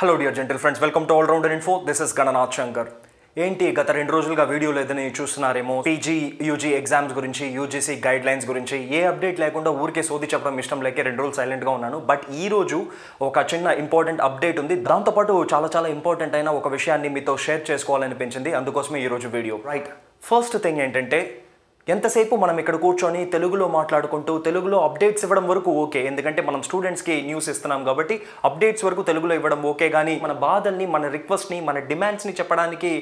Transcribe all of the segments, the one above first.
Hello dear gentle friends welcome to all rounder info this is Gananath Shankar ఏంటి గత రెండు రోజులుగా video లేదని చూస్తున్నారేమో? పీజీ యూజీ ఎగ్జామ్స్ గురించి యూజీసీ గైడ్ లైన్స్ గురించి ఏ అప్డేట్ లేకుండా ఊరికే సోది చెప్పడం ఇష్టం లేకే రెండు రోజులు సైలెంట్గా ఉన్నాను. బట్ ఈ రోజు ఒక చిన్న ఇంపార్టెంట్ అప్డేట్ ఉంది. దాంతోపాటు చాలా చాలా ఇంపార్టెంట్ అయిన ఒక విషయాన్ని మీతో షేర్ చేసుకోవాలనిపించింది. అందుకోసమే ఈరోజు వీడియో. రైట్ ఫస్ట్ థింగ్ ఏంటంటే ఎంతసేపు మనం ఇక్కడ కూర్చొని తెలుగులో మాట్లాడుకుంటూ తెలుగులో అప్డేట్స్ ఇవ్వడం వరకు ఓకే. ఎందుకంటే మనం స్టూడెంట్స్కి న్యూస్ ఇస్తున్నాం కాబట్టి అప్డేట్స్ వరకు తెలుగులో ఇవ్వడం ఓకే. కానీ మన బాధల్ని మన రిక్వెస్ట్ని మన డిమాండ్స్ని చెప్పడానికి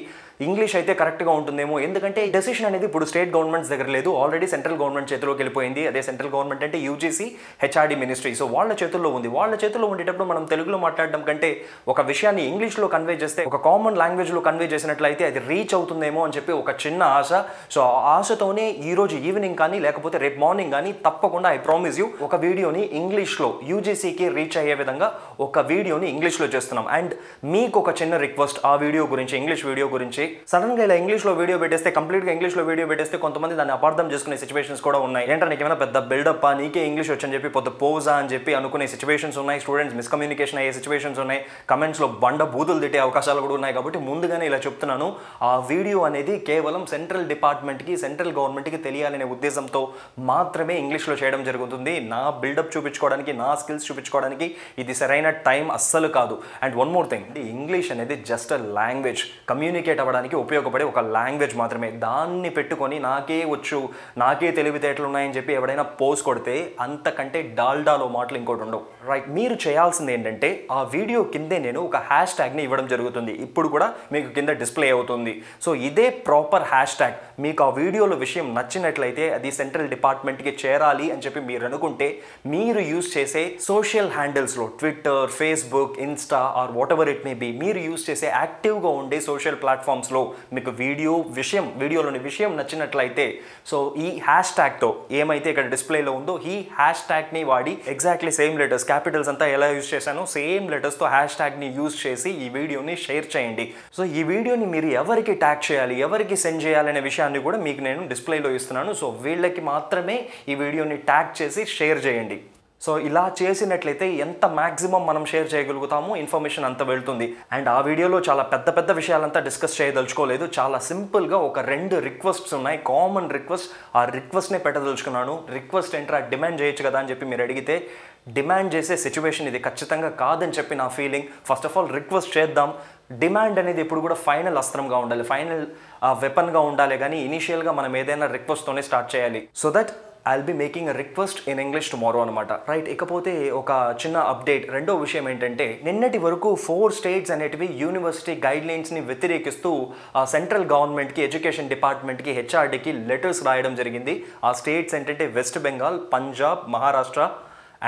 ఇంగ్లీష్ అయితే కరెక్ట్గా ఉంటుందేమో. ఎందుకంటే డెసిషన్ అనేది ఇప్పుడు స్టేట్ గవర్నమెంట్స్ దగ్గర లేదు. ఆల్రెడీ సెంట్రల్ గవర్నమెంట్ చేతిలోకి వెళ్ళిపోయింది. అదే సెంట్రల్ గవర్నమెంట్ అంటే యూజీసీ హెచ్ఆర్డి మినిస్ట్రీ సో వాళ్ళ చేతుల్లో ఉంది. వాళ్ళ చేతుల్లో ఉండేటప్పుడు మనం తెలుగులో మాట్లాడడం కంటే ఒక విషయాన్ని ఇంగ్లీష్లో కన్వే చేస్తే ఒక కామన్ లాంగ్వేజ్లో కన్వే చేసినట్లయితే అది రీచ్ అవుతుందేమో అని చెప్పి ఒక చిన్న ఆశ. సో ఆ ఆశతోనే ఈ రోజు ఈవినింగ్ కానీ లేకపోతే రేపు మార్నింగ్ కానీ తప్పకుండా ఐ ప్రామిస్ యూ ఒక వీడియోని ఇంగ్లీష్లో యూజీసీకి రీచ్ అయ్యే విధంగా ఒక వీడియోని ఇంగ్లీష్లో చేస్తున్నాం. అండ్ మీకు ఒక చిన్న రిక్వెస్ట్ ఆ వీడియో గురించి ఇంగ్లీష్ వీడియో గురించి సడన్గా ఇలా ఇంగ్లీష్లో వీడియో పెట్టేస్తే కంప్లీట్గా ఇంగ్లీష్లో వీడియో పెట్టేస్తే కొంతమంది దాన్ని అపార్థం చేసుకునే సిచువేషన్స్ కూడా ఉన్నాయి. ఏంటంటే నీకేమైనా ఏమైనా పెద్ద బిల్డప్ నీకే ఇంగ్లీష్ వచ్చని చెప్పి పొద్దు పోజా అని చెప్పి అనుకునే సిచువేషన్స్ ఉన్నాయి. స్టూడెంట్స్ మిస్కమ్యూనికేషన్ అయ్యే సిచువేషన్స్ ఉన్నాయి. కమెంట్స్లో బండ బూతులు తిట్టే అవకాశాలు కూడా ఉన్నాయి కాబట్టి ముందుగానే ఇలా చెప్తున్నాను. ఆ వీడియో అనేది కేవలం సెంట్రల్ డిపార్ట్మెంట్కి సెంట్రల్ గవర్నమెంట్కి తెలియాలనే ఉద్దేశంతో మాత్రమే ఇంగ్లీష్లో చేయడం జరుగుతుంది. నా బిల్డప్ చూపించుకోవడానికి నా స్కిల్స్ చూపించుకోవడానికి ఇది సరైన టైం అస్సలు కాదు. And one more thing English అనేది జస్ట్ అ లాంగ్వేజ్ కమ్యూనికేట్ అవ్వడానికి ఉపయోగపడే ఒక లాంగ్వేజ్ మాత్రమే. దాన్ని పెట్టుకొని నాకే వచ్చు నాకే తెలివితేటలు ఉన్నాయని చెప్పి ఎవడైనా పోస్ట్ కొడితే అంతకంటే డాల్డాలో మాటలు ఇంకోటి ఉండవు. రైట్ మీరు చేయాల్సింది ఏంటంటే ఆ వీడియో కిందే నేను ఒక హ్యాష్ ట్యాగ్ని ఇవ్వడం జరుగుతుంది. ఇప్పుడు కూడా మీకు కింద డిస్ప్లే అవుతుంది. సో ఇదే ప్రాపర్ హ్యాష్ ట్యాగ్ మీకు ఆ వీడియోలో విషయం నచ్చినట్లయితే అది సెంట్రల్ డిపార్ట్మెంట్కి చేరాలి అని చెప్పి మీరు అనుకుంటే మీరు యూస్ చేసే social హ్యాండిల్స్లో Twitter Facebook Insta or whatever it may be మీరు యూస్ చేసే యాక్టివ్గా ఉండే సోషల్ ప్లాట్ఫామ్స్ ప్లాట్ఫామ్స్లో మీకు వీడియో విషయం వీడియోలోని విషయం నచ్చినట్లయితే సో ఈ హ్యాష్ ట్యాగ్తో ఏమైతే ఇక్కడ డిస్ప్లేలో ఉందో ఈ హ్యాష్ ట్యాగ్ని వాడి ఎగ్జాక్ట్లీ సేమ్ లెటర్స్ క్యాపిటల్స్ అంతా ఎలా యూస్ చేశానో సేమ్ లెటర్స్తో హ్యాష్ ట్యాగ్ని యూస్ చేసి ఈ వీడియోని షేర్ చేయండి. సో ఈ వీడియోని మీరు ఎవరికి ట్యాగ్ చేయాలి ఎవరికి సెండ్ చేయాలనే విషయాన్ని కూడా మీకు నేను డిస్ప్లేలో ఇస్తున్నాను. సో వీళ్ళకి మాత్రమే ఈ వీడియోని ట్యాగ్ చేసి షేర్ చేయండి. సో ఇలా చేసినట్లయితే ఎంత మ్యాక్సిమం మనం షేర్ చేయగలుగుతామో ఇన్ఫర్మేషన్ అంత వెళ్తుంది. అండ్ ఆ వీడియోలో చాలా పెద్ద పెద్ద విషయాలంతా డిస్కస్ చేయదలుచుకోలేదు. చాలా సింపుల్గా ఒక రెండు రిక్వెస్ట్స్ ఉన్నాయి. కామన్ రిక్వెస్ట్ ఆ రిక్వెస్ట్నే పెట్టదలుచుకున్నాను. రిక్వెస్ట్ ఏంట్రా డిమాండ్ చేయొచ్చు కదా అని చెప్పి మీరు అడిగితే డిమాండ్ చేసే సిచ్యువేషన్ ఇది ఖచ్చితంగా కాదని చెప్పి నా feeling. First of all request చేద్దాం. డిమాండ్ అనేది ఎప్పుడు కూడా ఫైనల్ అస్త్రంగా ఉండాలి. ఫైనల్ వెపన్గా ఉండాలి. కానీ ఇనీషియల్గా మనం ఏదైనా రిక్వెస్ట్తోనే స్టార్ట్ చేయాలి. So that I'll be making request in English tomorrow అనమాట రైట్ ఇకపోతే ఒక చిన్న అప్డేట్ రెండో విషయం ఏంటంటే నిన్నటి వరకు ఫోర్ స్టేట్స్ అనేటివి యూనివర్సిటీ గైడ్ లైన్స్ని వ్యతిరేకిస్తూ ఆ సెంట్రల్ గవర్నమెంట్కి ఎడ్యుకేషన్ డిపార్ట్మెంట్కి హెచ్ఆర్డీకి లెటర్స్ రాయడం జరిగింది. ఆ స్టేట్స్ ఏంటంటే వెస్ట్ బెంగాల్ పంజాబ్ మహారాష్ట్ర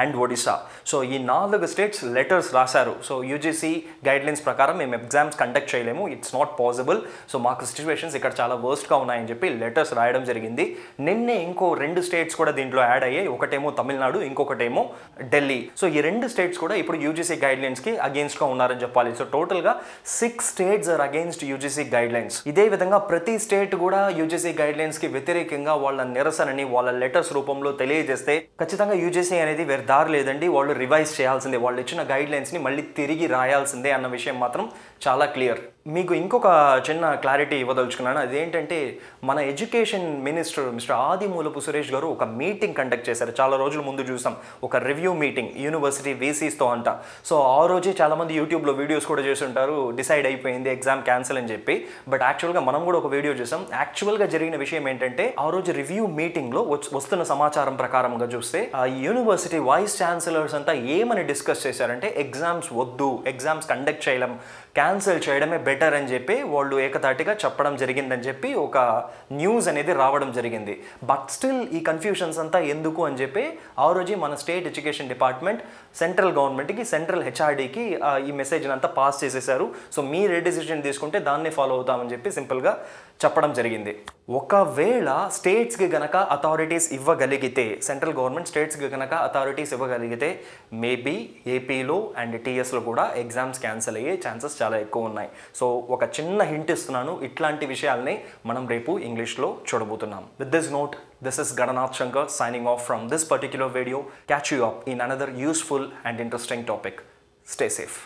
అండ్ ఒడిశా సో ఈ నాలుగు స్టేట్స్ లెటర్స్ రాశారు. సో యూజీసీ గైడ్లైన్స్ ప్రకారం మేము ఎగ్జామ్స్ కండక్ట్ చేయలేము. ఇట్స్ నాట్ పాసిబుల్ సో మాకు సిచ్యువేషన్స్ ఇక్కడ చాలా వర్స్ట్గా ఉన్నాయని చెప్పి లెటర్స్ రాయడం జరిగింది. నిన్నే ఇంకో రెండు స్టేట్స్ కూడా దీంట్లో యాడ్ అయ్యాయి. ఒకటేమో తమిళనాడు ఇంకొకటేమో ఢిల్లీ. సో ఈ రెండు స్టేట్స్ కూడా ఇప్పుడు యూజీసీ గైడ్లైన్స్కి అగేన్స్ట్గా ఉన్నారని చెప్పాలి. సో టోటల్గా six states are against UGC guidelines ఇదే విధంగా ప్రతి స్టేట్ కూడా యూజీసీ గైడ్లైన్స్కి వ్యతిరేకంగా వాళ్ళ నిరసనని వాళ్ళ లెటర్స్ రూపంలో తెలియజేస్తే ఖచ్చితంగా యూజీసీ అనేది వేరే దారి లేదండి. వాళ్ళు రివైజ్ చేయాల్సిందే. వాళ్ళు ఇచ్చిన గైడ్ లైన్స్ని మళ్ళీ తిరిగి రాయాల్సిందే అన్న విషయం మాత్రం చాలా క్లియర్ మీకు ఇంకొక చిన్న క్లారిటీ ఇవ్వదలుచుకున్నాను. అదేంటంటే మన education minister mister Adimulapu Suresh garu ఒక మీటింగ్ కండక్ట్ చేశారు. చాలా రోజుల ముందు చూసాం. ఒక రివ్యూ మీటింగ్ యూనివర్సిటీ వీసీస్తో అంట. సో ఆ రోజే చాలామంది యూట్యూబ్లో వీడియోస్ కూడా చేసి ఉంటారు డిసైడ్ అయిపోయింది ఎగ్జామ్ క్యాన్సిల్ అని చెప్పి. బట్ యాక్చువల్గా మనం కూడా ఒక వీడియో చేసాం. యాక్చువల్గా జరిగిన విషయం ఏంటంటే ఆ రోజు రివ్యూ మీటింగ్లో వస్తున్న సమాచారం ప్రకారంగా చూస్తే ఆ యూనివర్సిటీ వైస్ ఛాన్సలర్స్ అంతా ఏమని డిస్కస్ చేశారంటే ఎగ్జామ్స్ వద్దు ఎగ్జామ్స్ కండక్ట్ చేయడం క్యాన్సిల్ చేయడమే బెటర్ అని చెప్పి వాళ్ళు ఏకతాటిగా చెప్పడం జరిగిందని చెప్పి ఒక న్యూస్ అనేది రావడం జరిగింది. బట్ స్టిల్ ఈ కన్ఫ్యూషన్స్ అంతా ఎందుకు అని చెప్పి ఆ రోజు మన స్టేట్ ఎడ్యుకేషన్ డిపార్ట్మెంట్ సెంట్రల్ గవర్నమెంట్కి సెంట్రల్ హెచ్ఆర్డీకి ఈ మెసేజ్ అంతా పాస్ చేసేసారు. సో మీరు ఏ తీసుకుంటే దాన్నే ఫాలో అవుతామని చెప్పి సింపుల్గా చెప్పడం జరిగింది. ఒకవేళ స్టేట్స్కి గనక అథారిటీస్ ఇవ్వగలిగితే సెంట్రల్ గవర్నమెంట్ స్టేట్స్కి గనక అథారిటీస్ ఇవ్వగలిగితే మేబీ ఏపీలో అండ్ టీఎస్లో కూడా ఎగ్జామ్స్ క్యాన్సిల్ అయ్యే ఛాన్సెస్ చాలా ఎక్కువ ఉన్నాయి. సో ఒక చిన్న హింట్ ఇస్తున్నాను. ఇట్లాంటి విషయాల్ని మనం రేపు ఇంగ్లీష్లో చూడబోతున్నాం. With this note this is Gananath Shankar signing off from this particular video catch you up in another useful and interesting topic stay safe